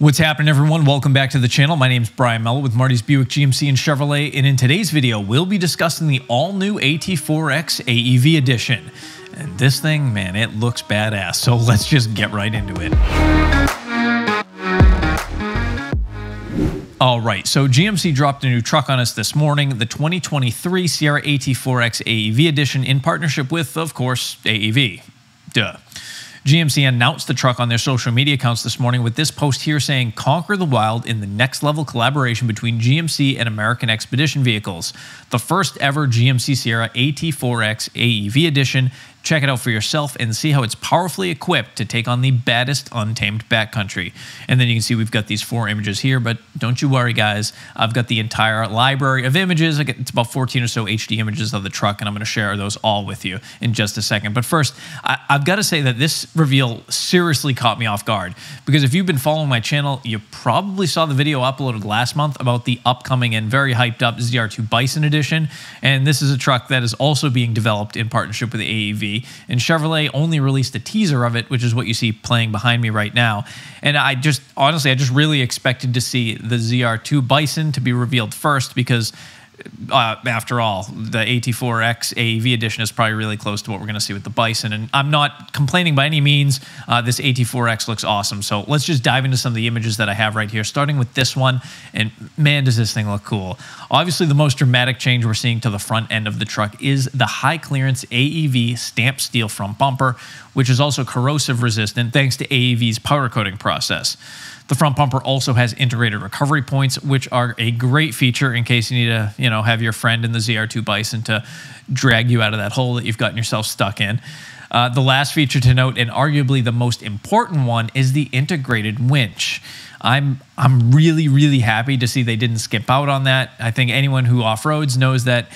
What's happening, everyone? Welcome back to the channel. My name is Brian Mello with Marty's Buick GMC and Chevrolet, and in today's video, we'll be discussing the all-new AT4X AEV edition. And this thing, man, it looks badass, so let's just get right into it. All right, so GMC dropped a new truck on us this morning, the 2023 Sierra AT4X AEV edition in partnership with, of course, AEV. Duh. GMC announced the truck on their social media accounts this morning with this post here saying, Conquer the Wild in the next level collaboration between GMC and American Expedition Vehicles. The first ever GMC Sierra AT4X AEV edition Check it out for yourself and see how it's powerfully equipped to take on the baddest untamed backcountry. And then you can see we've got these four images here, but don't you worry, guys. I've got the entire library of images. It's about 14 or so HD images of the truck, and I'm going to share those all with you in just a second. But first, I, have got to say that this reveal seriously caught me off guard because if you've been following my channel, you probably saw the video uploaded last month about the upcoming and very hyped up ZR2 Bison Edition. And this is a truck that is also being developed in partnership with AEV and Chevrolet only released a teaser of it, which is what you see playing behind me right now. And I just, honestly, I just really expected to see the ZR2 Bison to be revealed first because uh, after all, the AT4X AEV edition is probably really close to what we're going to see with the Bison. And I'm not complaining by any means. Uh, this AT4X looks awesome. So let's just dive into some of the images that I have right here, starting with this one. And man, does this thing look cool. Obviously, the most dramatic change we're seeing to the front end of the truck is the high clearance AEV stamped steel front bumper, which is also corrosive resistant thanks to AEV's powder coating process. The front bumper also has integrated recovery points, which are a great feature in case you need to, you know, have your friend in the ZR2 Bison to drag you out of that hole that you've gotten yourself stuck in. Uh, the last feature to note, and arguably the most important one, is the integrated winch. I'm I'm really really happy to see they didn't skip out on that. I think anyone who off roads knows that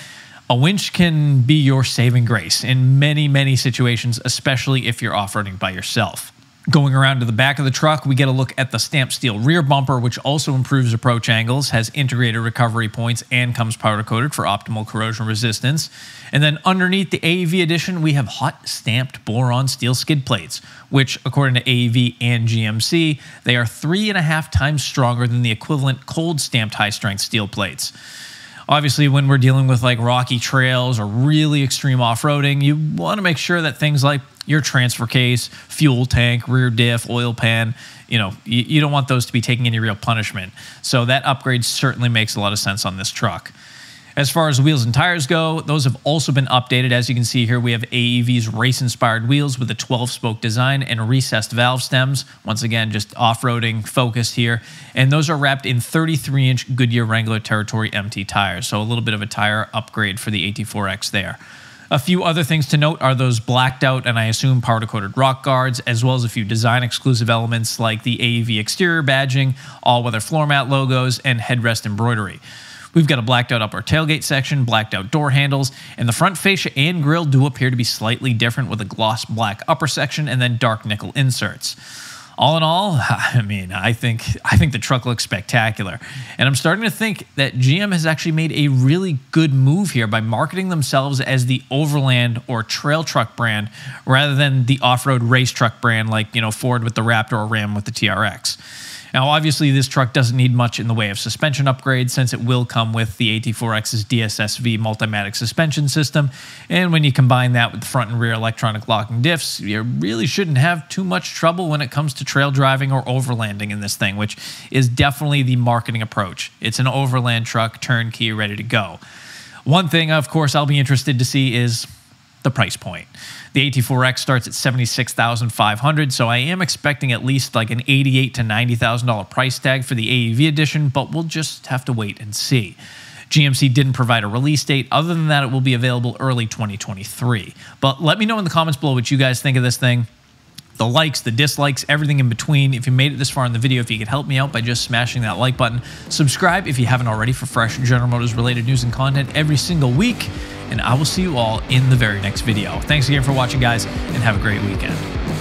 a winch can be your saving grace in many many situations, especially if you're off roading by yourself. Going around to the back of the truck, we get a look at the stamped steel rear bumper, which also improves approach angles, has integrated recovery points, and comes powder coated for optimal corrosion resistance. And then underneath the AEV edition, we have hot stamped boron steel skid plates, which, according to AEV and GMC, they are three and a half times stronger than the equivalent cold stamped high strength steel plates. Obviously, when we're dealing with like rocky trails or really extreme off roading, you want to make sure that things like your transfer case, fuel tank, rear diff, oil pan, you know, you, you, don't want those to be taking any real punishment. So that upgrade certainly makes a lot of sense on this truck. As far as wheels and tires go, those have also been updated. As you can see here, we have AEV's race-inspired wheels with a 12-spoke design and recessed valve stems. Once again, just off-roading focused here. And those are wrapped in 33-inch Goodyear Wrangler Territory MT tires, so a little bit of a tire upgrade for the AT4X there. A few other things to note are those blacked out and I assume powder coated rock guards, as well as a few design exclusive elements like the AEV exterior badging, all weather floor mat logos, and headrest embroidery. We've got a blacked out upper tailgate section, blacked out door handles, and the front fascia and grille do appear to be slightly different with a gloss black upper section and then dark nickel inserts all in all, I mean, I think I think the truck looks spectacular, and I'm starting to think that GM has actually made a really good move here by marketing themselves as the overland or trail truck brand rather than the off-road race truck brand like you know Ford with the Raptor or Ram with the TRX. Now, obviously, this truck doesn't need much in the way of suspension upgrades since it will come with the AT4X's DSSV Multimatic suspension system. And when you combine that with the front and rear electronic locking diffs, you really shouldn't have too much trouble when it comes to trail driving or overlanding in this thing, which is definitely the marketing approach. It's an overland truck, turnkey, ready to go. One thing, of course, I'll be interested to see is the price point. The AT4X starts at 76,500, so I am expecting at least like an 88 to $90,000 price tag for the AEV edition, but we'll just have to wait and see. GMC didn't provide a release date. Other than that, it will be available early 2023. But let me know in the comments below what you guys think of this thing the likes, the dislikes, everything in between. If you made it this far in the video, if you could help me out by just smashing that like button, subscribe if you haven't already for fresh General Motors related news and content every single week and I will see you all in the very next video. Thanks again for watching, guys, and have a great weekend.